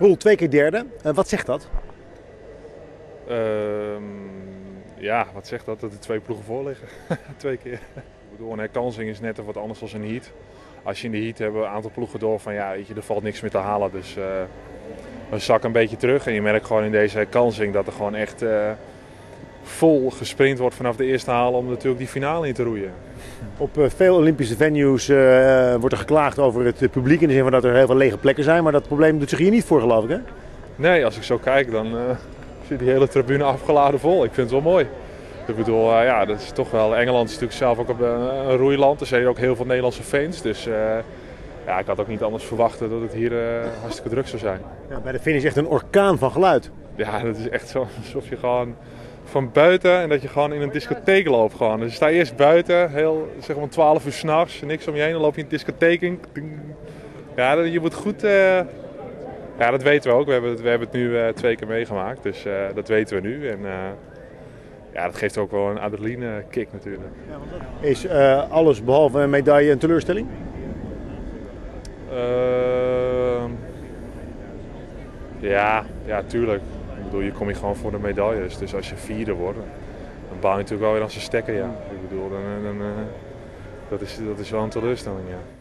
Roel, twee keer derde. Uh, wat zegt dat? Ehm, ja, wat zegt dat? Dat er twee ploegen voor liggen. twee keer. Ik bedoel, een herkansing is net wat anders dan een heat. Als je in de heat hebben een aantal ploegen door van ja, weet je, er valt niks meer te halen. Dus uh, we zakken een beetje terug. En je merkt gewoon in deze herkansing dat er gewoon echt uh, vol gesprint wordt vanaf de eerste halen om natuurlijk die finale in te roeien. Op uh, veel Olympische venues wordt er geklaagd over het publiek in de zin van dat er heel veel lege plekken zijn. Maar dat probleem doet zich hier niet voor geloof ik hè? Nee, als ik zo kijk dan zit die hele tribune afgeladen vol. Ik vind het wel mooi. Ik bedoel, uh, ja, dat is toch wel. Engeland is natuurlijk zelf ook op een roeiland. Er zijn ook heel veel Nederlandse fans. Dus ja, ik had ook niet anders verwachten dat het hier hartstikke druk zou zijn. Ja, bij de finish echt een orkaan van geluid. Ja, dat is echt zo alsof je gewoon van buiten en dat je gewoon in een discotheek loopt. Gewoon. Dus je staat eerst buiten, heel, zeg maar 12 uur s'nachts, niks om je heen. Dan loop je in een discotheek in. Ja, je moet goed. Ja, dat weten we ook. We hebben het, we hebben het nu uh, twee keer meegemaakt, dus uh, dat weten we nu. En ja, dat geeft ook wel een adrenaline kick natuurlijk. Is alles behalve een medaille een teleurstelling? Ehm, ja, ja, tuurlijk. Bedoel, je kom hier gewoon voor de medailles. Dus als je vierde wordt, dan bouw je natuurlijk wel weer aan zijn stekken. Ja. Ik bedoel, dan, dan, dat, is, dat is wel een teleurstelling, ja.